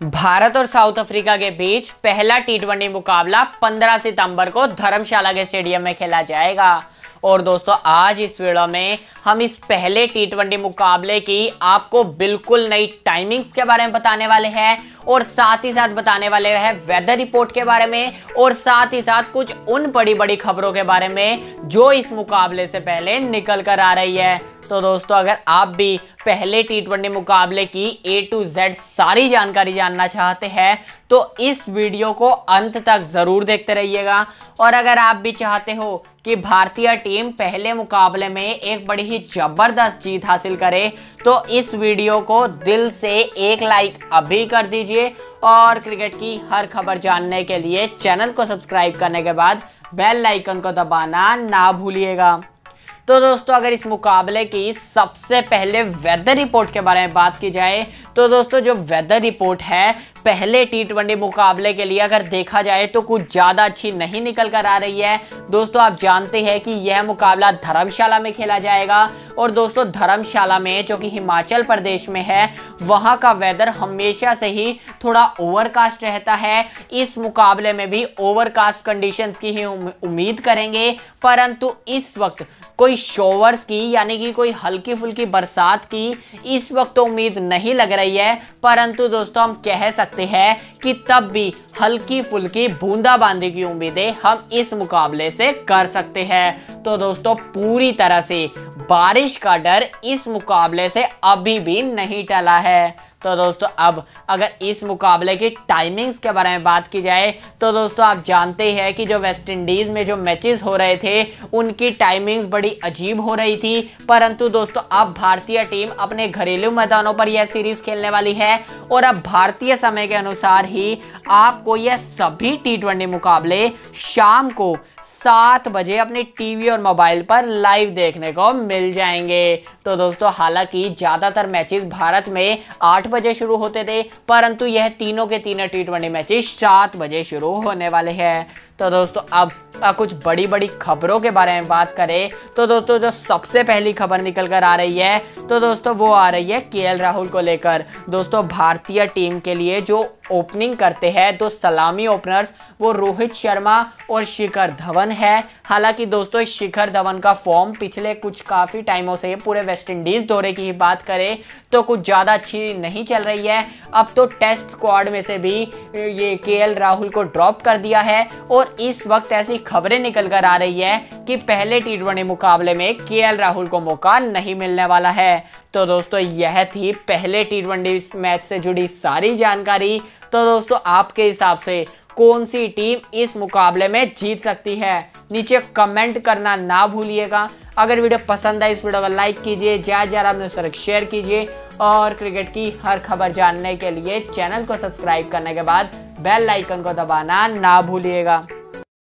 भारत और south Africa के बीच पहला टी ट्वेंटी मुकाबला 15 सितंबर को धर्मशाला के स्टेडियम में खेला जाएगा। और दोस्तों, आज इस वीडियो में हम इस पहले टी मुकाबले की आपको बिल्कुल नई टाइमिंग्स के बारे में बताने वाले हैं और साथ ही साथ बताने वाले हैं वेदर रिपोर्ट के बारे में और साथ ही साथ कुछ उन बड़ी बड़ी खबरों के बारे में जो इस मुकाबले से पहले निकल कर आ रही है। तो दोस्तों, अगर आप भी पहले टी मुकाबले की ए टू जेड सारी जानकारी जानना चाहते हैं तो इस वीडियो को अंत तक ज़रूर देखते रहिएगा। और अगर आप भी चाहते हो कि भारतीय टीम पहले मुकाबले में एक बड़ी ही ज़बरदस्त जीत हासिल करे तो इस वीडियो को दिल से एक लाइक अभी कर दीजिए। और क्रिकेट की हर खबर जानने के लिए चैनल को सब्सक्राइब करने के बाद बेल आइकन को दबाना ना भूलिएगा। तो दोस्तों, अगर इस मुकाबले की सबसे पहले वेदर रिपोर्ट के बारे में बात की जाए तो दोस्तों, जो वेदर रिपोर्ट है, पहले टी ट्वेंटी मुकाबले के लिए अगर देखा जाए तो कुछ ज़्यादा अच्छी नहीं निकल कर आ रही है। दोस्तों, आप जानते हैं कि यह मुकाबला धर्मशाला में खेला जाएगा और दोस्तों, धर्मशाला में, जो कि हिमाचल प्रदेश में है, वहाँ का वेदर हमेशा से ही थोड़ा ओवरकास्ट रहता है। इस मुकाबले में भी ओवरकास्ट कंडीशंस की ही उम्मीद करेंगे, परंतु इस वक्त कोई शोवर्स की, यानी कि कोई हल्की फुल्की बरसात की, इस वक्त उम्मीद नहीं लग रही है। परंतु दोस्तों, हम कह सकते हैं कि तब भी हल्की फुल्की बूंदाबांदी की उम्मीदें हम इस मुकाबले से कर सकते हैं। तो दोस्तों, पूरी तरह से बारिश का डर इस मुकाबले से अभी भी नहीं टला है। तो दोस्तों, अब अगर इस मुकाबले की टाइमिंग्स के बारे में बात की जाए तो दोस्तों, आप जानते हैं कि जो वेस्ट इंडीज़ में जो मैचेस हो रहे थे, उनकी टाइमिंग्स बड़ी अजीब हो रही थी। परंतु दोस्तों, अब भारतीय टीम अपने घरेलू मैदानों पर यह सीरीज़ खेलने वाली है और अब भारतीय समय के अनुसार ही आपको यह सभी टी मुकाबले शाम को सात बजे अपने टीवी और मोबाइल पर लाइव देखने को मिल जाएँगे। तो दोस्तों, हालाँकि ज़्यादातर मैचेस भारत में आठ बजे शुरू होते थे, परंतु यह तीनों के तीनों टी ट्वेंटी मैचेस सात बजे शुरू होने वाले हैं। तो दोस्तों, अब कुछ बड़ी बड़ी खबरों के बारे में बात करें। तो दोस्तों, जो सबसे पहली खबर निकल कर आ रही है तो दोस्तों, वो आ रही है के राहुल को लेकर। दोस्तों, भारतीय टीम के लिए जो ओपनिंग करते हैं दो सलामी ओपनर्स, वो रोहित शर्मा और शिखर धवन है। हालाँकि दोस्तों, शिखर धवन का फॉर्म पिछले कुछ काफ़ी टाइमों से पूरे वेस्ट इंडीज़ दौरे की ही बात करें तो कुछ ज़्यादा अच्छी नहीं चल रही है। अब तो टेस्ट स्क्वाड में से भी ये के राहुल को ड्रॉप कर दिया है और इस वक्त ऐसी खबरें निकल कर आ रही है कि पहले टी मुकाबले में के राहुल को मौका नहीं मिलने वाला है। तो दोस्तों, यह थी पहले टी मैच से जुड़ी सारी जानकारी। तो दोस्तों, आपके हिसाब से कौन सी टीम इस मुकाबले में जीत सकती है? नीचे कमेंट करना ना भूलिएगा। अगर वीडियो पसंद आए, इस वीडियो को लाइक कीजिए ज़्यादा ज़्यादा अपने सर शेयर कीजिए। और क्रिकेट की हर खबर जानने के लिए चैनल को सब्सक्राइब करने के बाद बेल आइकन को दबाना ना भूलिएगा।